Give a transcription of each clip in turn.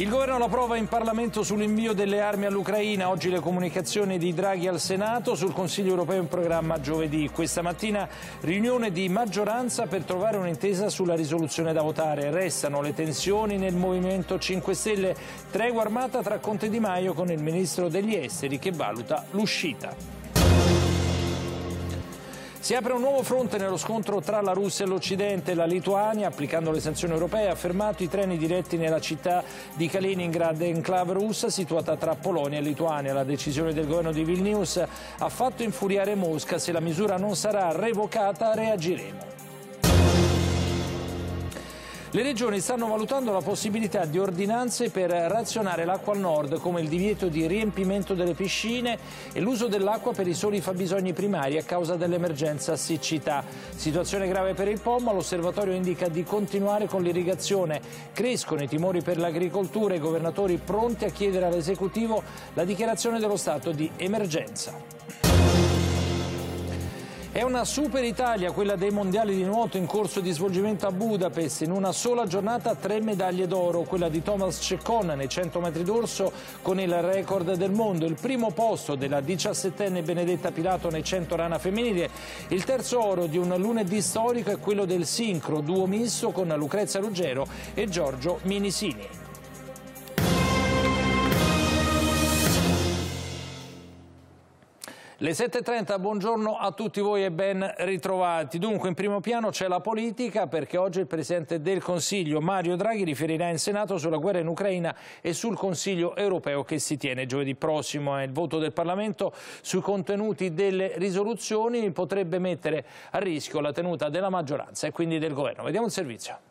Il governo la prova in Parlamento sull'invio delle armi all'Ucraina. Oggi le comunicazioni di Draghi al Senato sul Consiglio europeo in programma giovedì. Questa mattina riunione di maggioranza per trovare un'intesa sulla risoluzione da votare. Restano le tensioni nel Movimento 5 Stelle. Tregua armata tra Conte Di Maio con il ministro degli esteri che valuta l'uscita. Si apre un nuovo fronte nello scontro tra la Russia e l'Occidente. La Lituania, applicando le sanzioni europee, ha fermato i treni diretti nella città di Kaliningrad, enclave russa situata tra Polonia e Lituania. La decisione del governo di Vilnius ha fatto infuriare Mosca. Se la misura non sarà revocata, reagiremo. Le regioni stanno valutando la possibilità di ordinanze per razionare l'acqua al nord, come il divieto di riempimento delle piscine e l'uso dell'acqua per i soli fabbisogni primari a causa dell'emergenza siccità. Situazione grave per il Po, ma l'osservatorio indica di continuare con l'irrigazione. Crescono i timori per l'agricoltura e i governatori pronti a chiedere all'esecutivo la dichiarazione dello stato di emergenza. È una super Italia quella dei mondiali di nuoto in corso di svolgimento a Budapest. In una sola giornata tre medaglie d'oro, quella di Thomas Ceccon nei 100 metri d'orso con il record del mondo, il primo posto della 17enne Benedetta Pilato nei 100 rana femminile, il terzo oro di un lunedì storico è quello del sincro duo misto con Lucrezia Ruggero e Giorgio Minisini. Le 7.30, buongiorno a tutti voi e ben ritrovati. Dunque in primo piano c'è la politica perché oggi il Presidente del Consiglio Mario Draghi riferirà in Senato sulla guerra in Ucraina e sul Consiglio europeo che si tiene giovedì prossimo. Il voto del Parlamento sui contenuti delle risoluzioni potrebbe mettere a rischio la tenuta della maggioranza e quindi del Governo. Vediamo il servizio.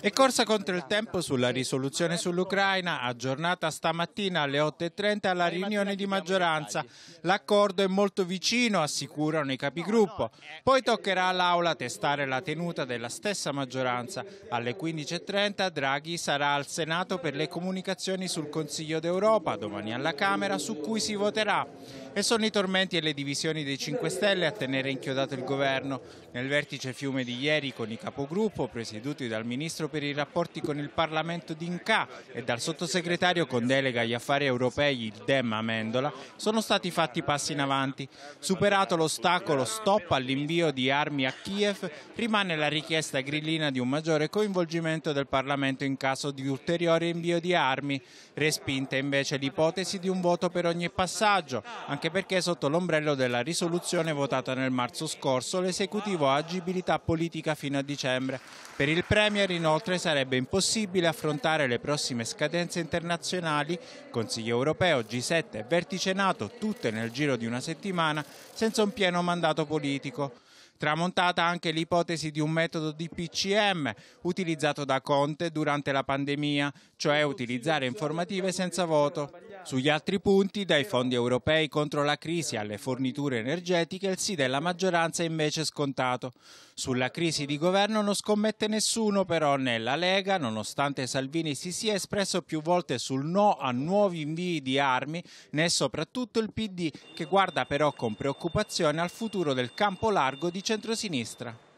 E corsa contro il tempo sulla risoluzione sull'Ucraina, aggiornata stamattina alle 8.30 alla riunione di maggioranza. L'accordo è molto vicino, assicurano i capigruppo. Poi toccherà all'Aula testare la tenuta della stessa maggioranza. Alle 15.30 Draghi sarà al Senato per le comunicazioni sul Consiglio d'Europa, domani alla Camera, su cui si voterà. E sono i tormenti e le divisioni dei 5 Stelle a tenere inchiodato il governo. Nel vertice fiume di ieri con i capogruppo, presieduti dal ministro per i rapporti con il Parlamento d'Inca e dal sottosegretario con delega agli affari europei il Dem Amendola, sono stati fatti passi in avanti. Superato l'ostacolo stop all'invio di armi a Kiev, rimane la richiesta grillina di un maggiore coinvolgimento del Parlamento in caso di ulteriore invio di armi. Respinta invece l'ipotesi di un voto per ogni passaggio, anche perché sotto l'ombrello della risoluzione votata nel marzo scorso l'esecutivo ha agibilità politica fino a dicembre. Per il Premier inoltre sarebbe impossibile affrontare le prossime scadenze internazionali, Consiglio europeo, G7 e Vertice NATO, tutte nel giro di una settimana, senza un pieno mandato politico. Tramontata anche l'ipotesi di un metodo di PCM utilizzato da Conte durante la pandemia, cioè utilizzare informative senza voto. Sugli altri punti, dai fondi europei contro la crisi alle forniture energetiche, il sì della maggioranza è invece scontato. Sulla crisi di governo non scommette nessuno però né la Lega, nonostante Salvini si sia espresso più volte sul no a nuovi invii di armi, né soprattutto il PD che guarda però con preoccupazione al futuro del campo largo di centrosinistra.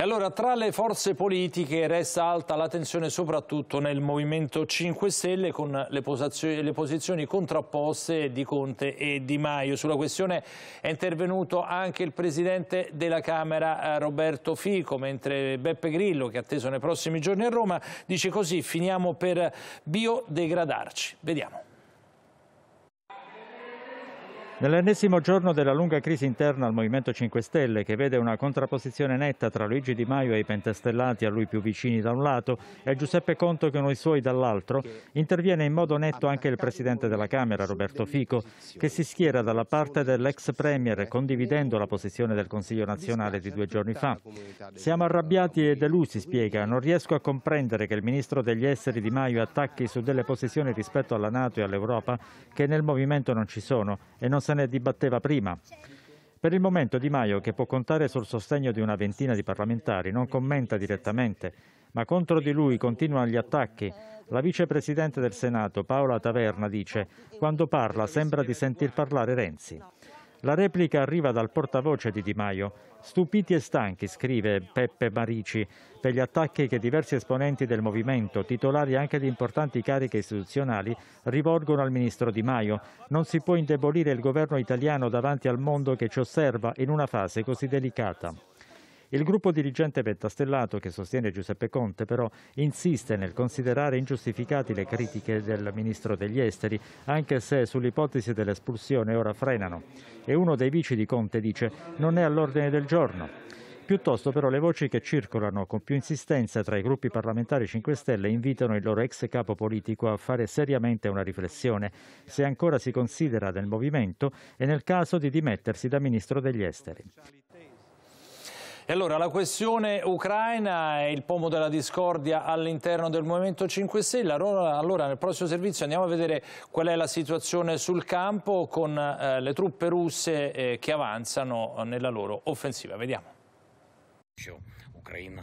E allora tra le forze politiche resta alta la tensione soprattutto nel Movimento 5 Stelle con le, posizioni, le posizioni contrapposte di Conte e Di Maio. Sulla questione è intervenuto anche il Presidente della Camera eh, Roberto Fico, mentre Beppe Grillo, che è atteso nei prossimi giorni a Roma, dice così finiamo per biodegradarci. Vediamo. Nell'ennesimo giorno della lunga crisi interna al Movimento 5 Stelle, che vede una contrapposizione netta tra Luigi Di Maio e i pentastellati a lui più vicini da un lato e Giuseppe Conto con i suoi dall'altro, interviene in modo netto anche il Presidente della Camera, Roberto Fico, che si schiera dalla parte dell'ex Premier condividendo la posizione del Consiglio nazionale di due giorni fa. Siamo arrabbiati e delusi, spiega, non riesco a comprendere che il Ministro degli Esteri Di Maio attacchi su delle posizioni rispetto alla Nato e all'Europa che nel Movimento non ci sono e non se ne dibatteva prima. Per il momento Di Maio, che può contare sul sostegno di una ventina di parlamentari, non commenta direttamente, ma contro di lui continuano gli attacchi. La vicepresidente del Senato, Paola Taverna, dice «Quando parla sembra di sentir parlare Renzi». La replica arriva dal portavoce di Di Maio. Stupiti e stanchi, scrive Peppe Marici, per gli attacchi che diversi esponenti del movimento, titolari anche di importanti cariche istituzionali, rivolgono al ministro Di Maio. Non si può indebolire il governo italiano davanti al mondo che ci osserva in una fase così delicata. Il gruppo dirigente pentastellato che sostiene Giuseppe Conte però insiste nel considerare ingiustificati le critiche del ministro degli esteri, anche se sull'ipotesi dell'espulsione ora frenano. E uno dei vici di Conte dice non è all'ordine del giorno. Piuttosto però le voci che circolano con più insistenza tra i gruppi parlamentari 5 Stelle invitano il loro ex capo politico a fare seriamente una riflessione se ancora si considera del movimento e nel caso di dimettersi da ministro degli esteri. E allora la questione ucraina è il pomo della discordia all'interno del Movimento 5 Stelle. Allora, nel prossimo servizio andiamo a vedere qual è la situazione sul campo con eh, le truppe russe eh, che avanzano nella loro offensiva. Vediamo.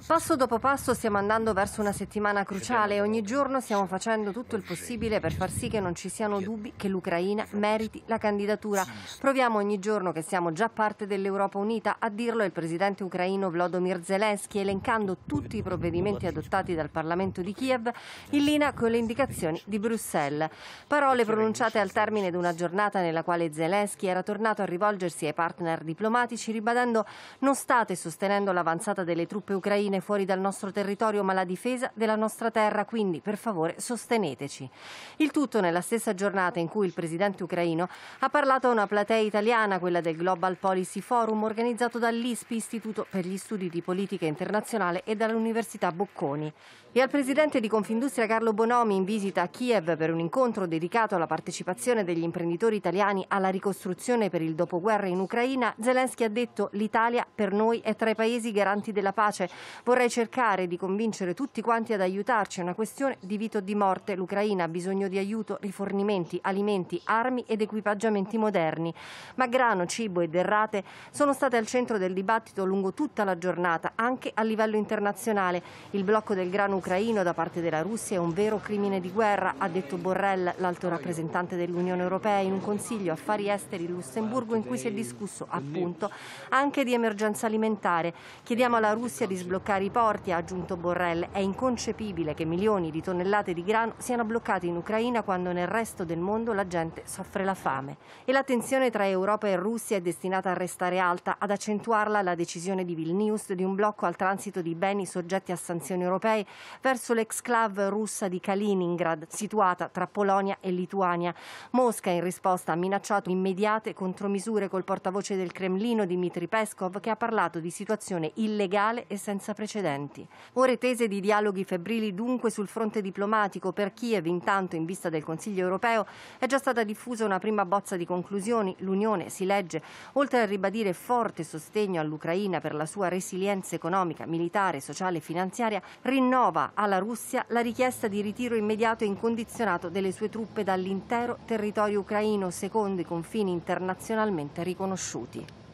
Passo dopo passo stiamo andando verso una settimana cruciale. e ogni giorno stiamo facendo tutto il possibile per far sì che non ci siano dubbi che l'Ucraina meriti la candidatura. Proviamo ogni giorno che siamo già parte dell'Europa Unita a dirlo il presidente ucraino Vladimir Zelensky elencando tutti i provvedimenti adottati dal Parlamento di Kiev in linea con le indicazioni di Bruxelles. Parole pronunciate al termine di una giornata nella quale Zelensky era tornato a rivolgersi ai partner diplomatici ribadendo non state sostenendo l'avanzata delle truppe ucraine fuori dal nostro territorio, ma la difesa della nostra terra, quindi per favore sosteneteci. Il tutto nella stessa giornata in cui il presidente ucraino ha parlato a una platea italiana, quella del Global Policy Forum, organizzato dall'ISPI, Istituto per gli Studi di Politica Internazionale, e dall'Università Bocconi e al presidente di Confindustria Carlo Bonomi in visita a Kiev per un incontro dedicato alla partecipazione degli imprenditori italiani alla ricostruzione per il dopoguerra in Ucraina, Zelensky ha detto l'Italia per noi è tra i paesi garanti della pace. Vorrei cercare di convincere tutti quanti ad aiutarci, è una questione di vita o di morte. L'Ucraina ha bisogno di aiuto, rifornimenti, alimenti, armi ed equipaggiamenti moderni. Ma grano, cibo e derrate sono state al centro del dibattito lungo tutta la giornata, anche a livello internazionale. Il blocco del grano ucraino da parte della Russia è un vero crimine di guerra, ha detto Borrell, l'alto rappresentante dell'Unione Europea, in un Consiglio Affari Esteri in Lussemburgo in cui si è discusso appunto anche di emergenza alimentare. Chiediamo alla Russia di sbloccare i porti, ha aggiunto Borrell. È inconcepibile che milioni di tonnellate di grano siano bloccate in Ucraina quando nel resto del mondo la gente soffre la fame. E la tensione tra Europa e Russia è destinata a restare alta, ad accentuarla la decisione di Vilnius di un blocco al transito di beni soggetti a sanzioni europee verso l'exclave russa di Kaliningrad, situata tra Polonia e Lituania. Mosca in risposta ha minacciato immediate contromisure col portavoce del Cremlino Dmitry Peskov che ha parlato di situazione illegale e senza precedenti. Ore tese di dialoghi febbrili dunque sul fronte diplomatico per Kiev intanto in vista del Consiglio europeo è già stata diffusa una prima bozza di conclusioni. L'Unione si legge oltre a ribadire forte sostegno all'Ucraina per la sua resilienza economica, militare, sociale e finanziaria, rinnova alla Russia la richiesta di ritiro immediato e incondizionato delle sue truppe dall'intero territorio ucraino secondo i confini internazionalmente riconosciuti.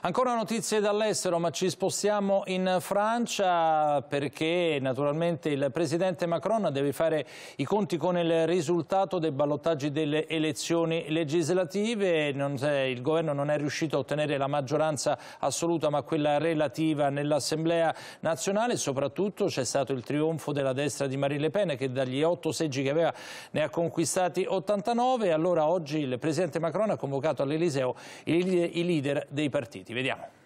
Ancora notizie dall'estero, ma ci spostiamo in Francia perché naturalmente il presidente Macron deve fare i conti con il risultato dei ballottaggi delle elezioni legislative. il governo non è riuscito a ottenere la maggioranza assoluta, ma quella relativa nell'Assemblea nazionale. Soprattutto c'è stato il trionfo della destra di Marine Le Pen che dagli otto seggi che aveva ne ha conquistati 89. Allora oggi il presidente Macron ha convocato all'Eliseo i leader dei partiti. Vediamo.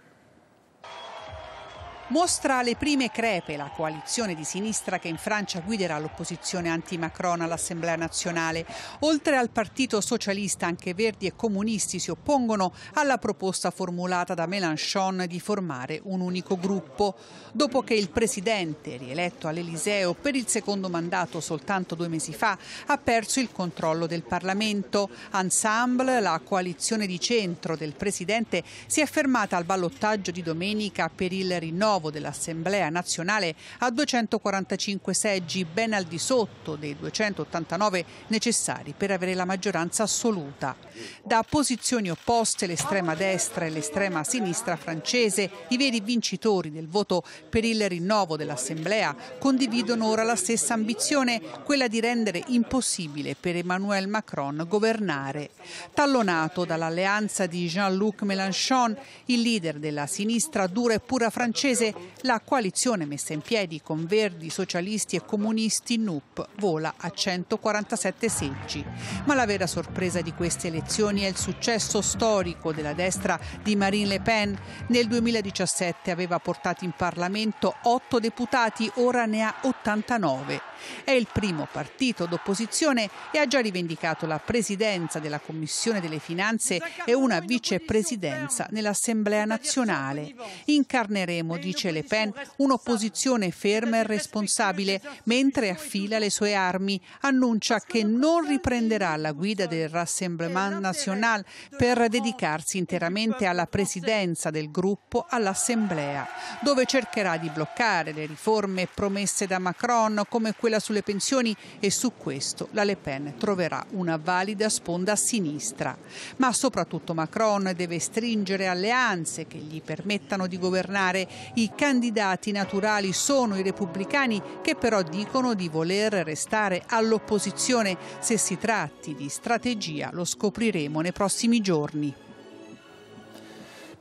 Mostra le prime crepe la coalizione di sinistra che in Francia guiderà l'opposizione anti-Macron all'Assemblea nazionale. Oltre al Partito Socialista, anche Verdi e Comunisti si oppongono alla proposta formulata da Mélenchon di formare un unico gruppo. Dopo che il presidente, rieletto all'Eliseo per il secondo mandato soltanto due mesi fa, ha perso il controllo del Parlamento. Ensemble, la coalizione di centro del presidente, si è fermata al ballottaggio di domenica per il rinnovo rinnovo dell'Assemblea nazionale a 245 seggi, ben al di sotto dei 289 necessari per avere la maggioranza assoluta. Da posizioni opposte l'estrema destra e l'estrema sinistra francese, i veri vincitori del voto per il rinnovo dell'Assemblea, condividono ora la stessa ambizione, quella di rendere impossibile per Emmanuel Macron governare. Tallonato dall'alleanza di Jean-Luc Mélenchon, il leader della sinistra dura e pura francese, la coalizione messa in piedi con verdi, socialisti e comunisti NUP vola a 147 seggi. Ma la vera sorpresa di queste elezioni è il successo storico della destra di Marine Le Pen. Nel 2017 aveva portato in Parlamento otto deputati, ora ne ha 89. È il primo partito d'opposizione e ha già rivendicato la presidenza della Commissione delle Finanze e una vicepresidenza nell'Assemblea nazionale. Incarneremo, dice Le Pen, un'opposizione ferma e responsabile, mentre affila le sue armi, annuncia che non riprenderà la guida del Rassemblement National per dedicarsi interamente alla presidenza del gruppo all'Assemblea, dove cercherà di bloccare le riforme promesse da Macron come quella sulle pensioni e su questo la Le Pen troverà una valida sponda a sinistra. Ma soprattutto Macron deve stringere alleanze che gli permettano di governare. I candidati naturali sono i repubblicani che però dicono di voler restare all'opposizione. Se si tratti di strategia lo scopriremo nei prossimi giorni.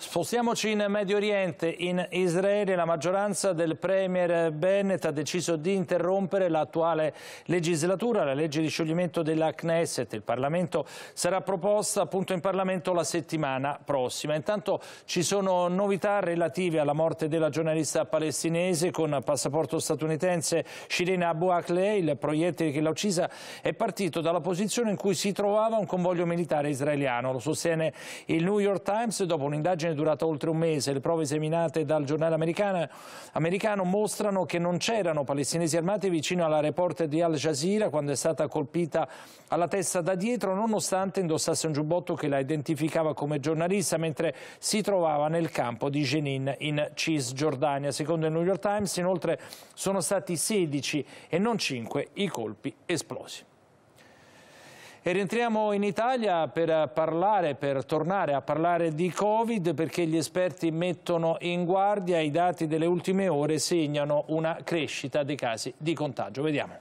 Spostiamoci in Medio Oriente, in Israele la maggioranza del premier Bennett ha deciso di interrompere l'attuale legislatura, la legge di scioglimento della Knesset. Il Parlamento sarà proposta appunto in Parlamento la settimana prossima. Intanto ci sono novità relative alla morte della giornalista palestinese con passaporto statunitense Shireen Abu Akleh. Il proiettile che l'ha uccisa è partito dalla posizione in cui si trovava un convoglio militare israeliano. Lo sostiene il New York Times dopo un'indagine è durata oltre un mese. Le prove esaminate dal giornale americano, americano mostrano che non c'erano palestinesi armati vicino alla reporter di Al Jazeera quando è stata colpita alla testa da dietro, nonostante indossasse un giubbotto che la identificava come giornalista mentre si trovava nel campo di Jenin in Cisgiordania. Secondo il New York Times, inoltre, sono stati 16 e non 5 i colpi esplosi. E rientriamo in Italia per parlare, per tornare a parlare di Covid perché gli esperti mettono in guardia i dati delle ultime ore segnano una crescita dei casi di contagio. Vediamo.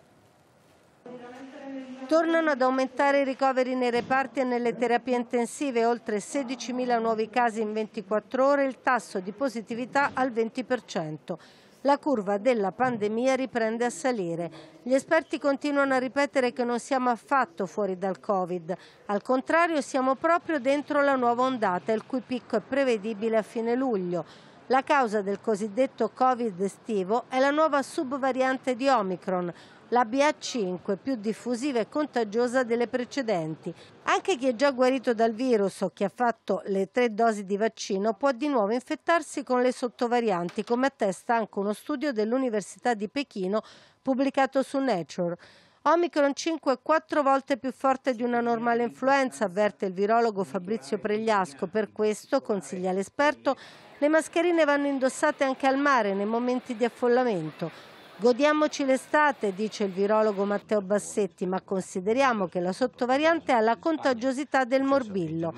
Tornano ad aumentare i ricoveri nei reparti e nelle terapie intensive, oltre 16.000 nuovi casi in 24 ore, il tasso di positività al 20% la curva della pandemia riprende a salire. Gli esperti continuano a ripetere che non siamo affatto fuori dal Covid, al contrario siamo proprio dentro la nuova ondata, il cui picco è prevedibile a fine luglio. La causa del cosiddetto Covid estivo è la nuova subvariante di Omicron, la BA5 più diffusiva e contagiosa delle precedenti. Anche chi è già guarito dal virus o chi ha fatto le tre dosi di vaccino può di nuovo infettarsi con le sottovarianti, come attesta anche uno studio dell'Università di Pechino pubblicato su Nature. Omicron 5 è quattro volte più forte di una normale influenza, avverte il virologo Fabrizio Pregliasco. Per questo, consiglia l'esperto, le mascherine vanno indossate anche al mare nei momenti di affollamento. Godiamoci l'estate, dice il virologo Matteo Bassetti, ma consideriamo che la sottovariante ha la contagiosità del morbillo.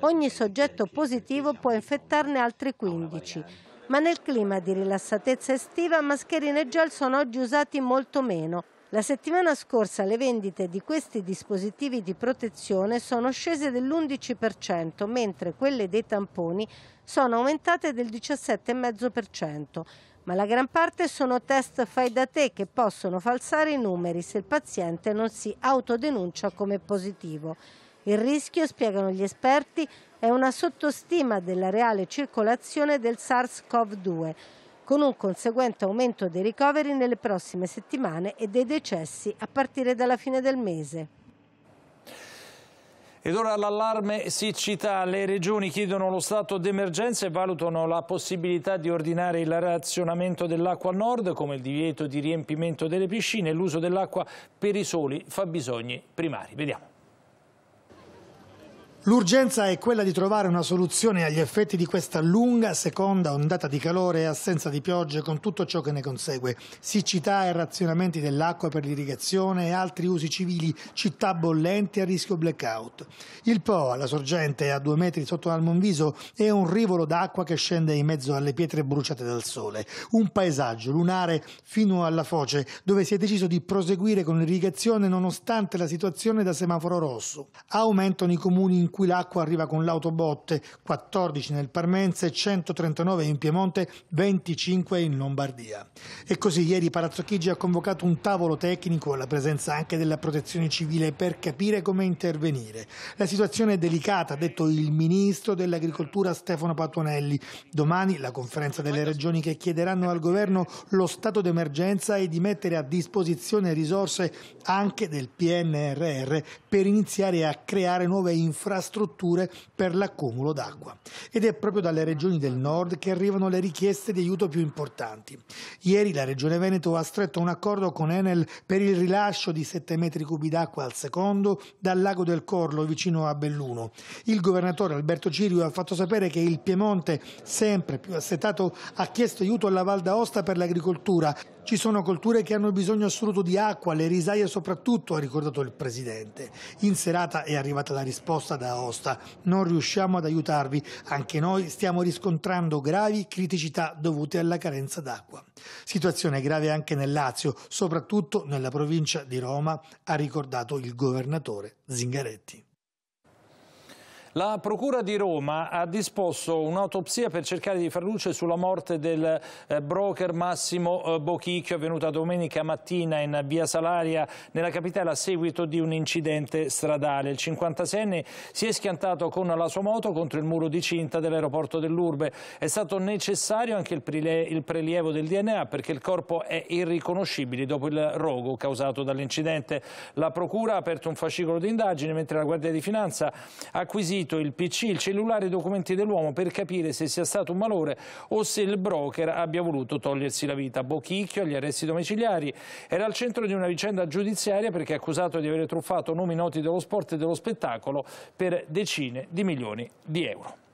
Ogni soggetto positivo può infettarne altri 15. Ma nel clima di rilassatezza estiva mascherine e gel sono oggi usati molto meno. La settimana scorsa le vendite di questi dispositivi di protezione sono scese dell'11%, mentre quelle dei tamponi sono aumentate del 17,5% ma la gran parte sono test fai da te che possono falsare i numeri se il paziente non si autodenuncia come positivo. Il rischio, spiegano gli esperti, è una sottostima della reale circolazione del SARS-CoV-2, con un conseguente aumento dei ricoveri nelle prossime settimane e dei decessi a partire dalla fine del mese. Ed ora l'allarme siccità. Le regioni chiedono lo stato d'emergenza e valutano la possibilità di ordinare il razionamento dell'acqua al nord, come il divieto di riempimento delle piscine e l'uso dell'acqua per i soli fabbisogni primari. Vediamo. L'urgenza è quella di trovare una soluzione agli effetti di questa lunga seconda ondata di calore e assenza di piogge con tutto ciò che ne consegue. Siccità e razionamenti dell'acqua per l'irrigazione e altri usi civili, città bollenti a rischio blackout. Il Po, alla sorgente a due metri sotto Almonviso, è un rivolo d'acqua che scende in mezzo alle pietre bruciate dal sole. Un paesaggio lunare fino alla foce dove si è deciso di proseguire con l'irrigazione nonostante la situazione da semaforo rosso. Aumentano i comuni in cui l'acqua arriva con l'autobotte, 14 nel Parmense, 139 in Piemonte, 25 in Lombardia. E così ieri Palazzo Chigi ha convocato un tavolo tecnico alla presenza anche della protezione civile per capire come intervenire. La situazione è delicata, ha detto il ministro dell'agricoltura Stefano Patuanelli. Domani la conferenza delle regioni che chiederanno al governo lo stato d'emergenza e di mettere a disposizione risorse anche del PNRR per iniziare a creare nuove infrastrutture infrastrutture per l'accumulo d'acqua. Ed è proprio dalle regioni del nord che arrivano le richieste di aiuto più importanti. Ieri la Regione Veneto ha stretto un accordo con Enel per il rilascio di 7 metri cubi d'acqua al secondo dal lago del Corlo vicino a Belluno. Il governatore Alberto Cirio ha fatto sapere che il Piemonte, sempre più assetato, ha chiesto aiuto alla Val d'Aosta per l'agricoltura ci sono colture che hanno bisogno assoluto di acqua, le risaie soprattutto, ha ricordato il Presidente. In serata è arrivata la risposta da Aosta. Non riusciamo ad aiutarvi, anche noi stiamo riscontrando gravi criticità dovute alla carenza d'acqua. Situazione grave anche nel Lazio, soprattutto nella provincia di Roma, ha ricordato il governatore Zingaretti. La Procura di Roma ha disposto un'autopsia per cercare di far luce sulla morte del eh, broker Massimo eh, Bochicchio avvenuta domenica mattina in via Salaria nella capitale a seguito di un incidente stradale. Il 56enne si è schiantato con la sua moto contro il muro di cinta dell'aeroporto dell'Urbe. È stato necessario anche il, prelievo del DNA perché il corpo è irriconoscibile dopo il rogo causato dall'incidente. La Procura ha aperto un fascicolo di indagine mentre la Guardia di Finanza ha acquisito acquisito il PC, il cellulare e i documenti dell'uomo per capire se sia stato un malore o se il broker abbia voluto togliersi la vita. Bochicchio, agli arresti domiciliari, era al centro di una vicenda giudiziaria perché è accusato di aver truffato nomi noti dello sport e dello spettacolo per decine di milioni di euro.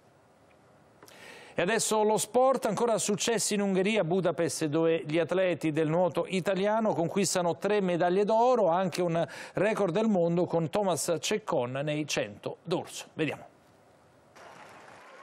E adesso lo sport, ancora successi in Ungheria, Budapest, dove gli atleti del nuoto italiano conquistano tre medaglie d'oro, anche un record del mondo con Thomas Ceccon nei 100 d'orso. Vediamo.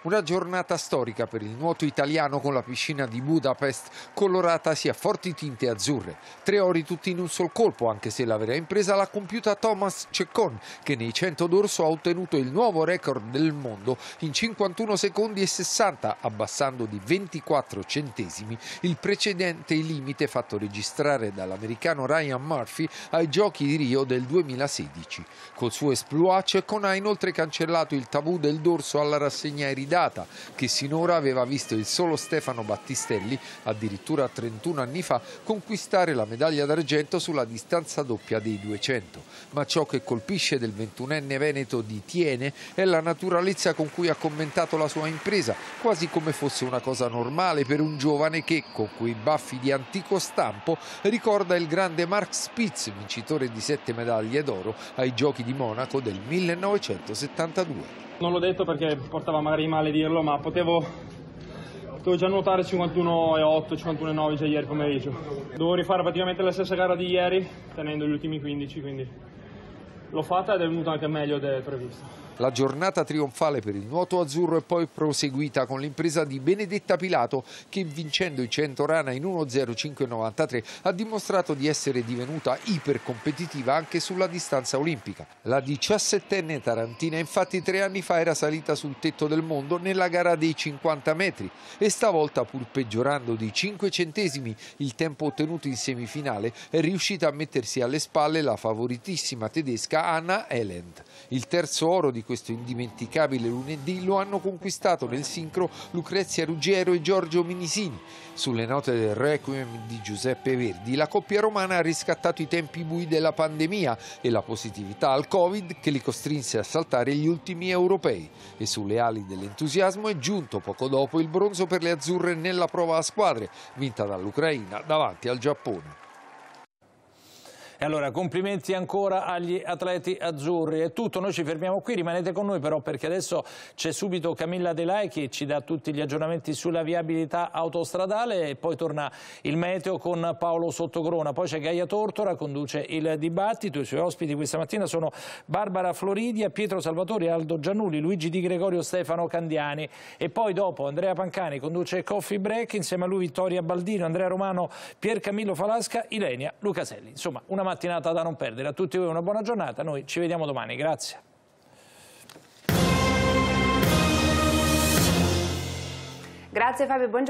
Una giornata storica per il nuoto italiano con la piscina di Budapest colorata sia forti tinte azzurre. Tre ori tutti in un sol colpo, anche se la vera impresa l'ha compiuta Thomas Ceccon, che nei 100 d'orso ha ottenuto il nuovo record del mondo in 51 secondi e 60, abbassando di 24 centesimi il precedente limite fatto registrare dall'americano Ryan Murphy ai Giochi di Rio del 2016. Col suo esploit Ceccon ha inoltre cancellato il tabù del dorso alla rassegna eridata sfidata che sinora aveva visto il solo Stefano Battistelli, addirittura 31 anni fa, conquistare la medaglia d'argento sulla distanza doppia dei 200. Ma ciò che colpisce del 21enne Veneto di Tiene è la naturalezza con cui ha commentato la sua impresa, quasi come fosse una cosa normale per un giovane che, con quei baffi di antico stampo, ricorda il grande Mark Spitz, vincitore di sette medaglie d'oro ai Giochi di Monaco del 1972. Non l'ho detto perché portava magari male dirlo, ma potevo, potevo già nuotare 51,8, 51,9 già ieri pomeriggio. Devo rifare praticamente la stessa gara di ieri, tenendo gli ultimi 15, quindi l'ho fatta ed è venuta anche meglio del previsto. La giornata trionfale per il nuoto azzurro è poi proseguita con l'impresa di Benedetta Pilato che vincendo i 100 rana in 1.05.93 ha dimostrato di essere divenuta ipercompetitiva anche sulla distanza olimpica. La 17enne tarantina infatti tre anni fa era salita sul tetto del mondo nella gara dei 50 metri e stavolta pur peggiorando di 5 centesimi il tempo ottenuto in semifinale è riuscita a mettersi alle spalle la favoritissima tedesca Anna Elend. Il terzo oro di questo indimenticabile lunedì lo hanno conquistato nel sincro Lucrezia Ruggiero e Giorgio Minisini. Sulle note del Requiem di Giuseppe Verdi, la coppia romana ha riscattato i tempi bui della pandemia e la positività al Covid che li costrinse a saltare gli ultimi europei. E sulle ali dell'entusiasmo è giunto poco dopo il bronzo per le azzurre nella prova a squadre, vinta dall'Ucraina davanti al Giappone. E allora complimenti ancora agli atleti azzurri. È tutto, noi ci fermiamo qui, rimanete con noi però perché adesso c'è subito Camilla De Lai che ci dà tutti gli aggiornamenti sulla viabilità autostradale e poi torna il meteo con Paolo Sottogrona. Poi c'è Gaia Tortora, conduce il dibattito. I suoi ospiti questa mattina sono Barbara Floridia, Pietro Salvatori, Aldo Giannulli, Luigi Di Gregorio, Stefano Candiani. E poi dopo Andrea Pancani conduce Coffee Break, insieme a lui Vittoria Baldino, Andrea Romano, Pier Camillo Falasca, Ilenia Lucaselli. Insomma, una mattinata da non perdere. A tutti voi una buona giornata, noi ci vediamo domani. Grazie. Grazie Fabio, buongiorno.